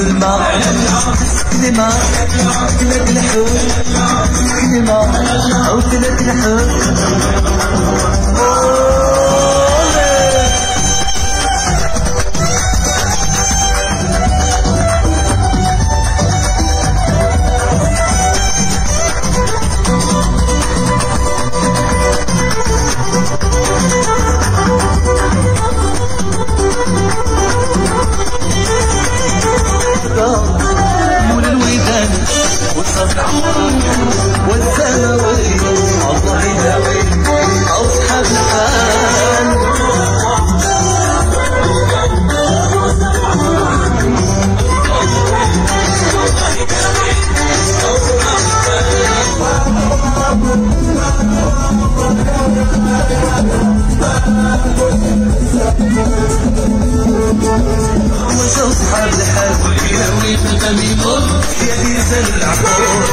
كلمة كلمة كلك الحب كلمة أو كلك الحب مول الحال يا ويل الاميمون يا ديزل العقول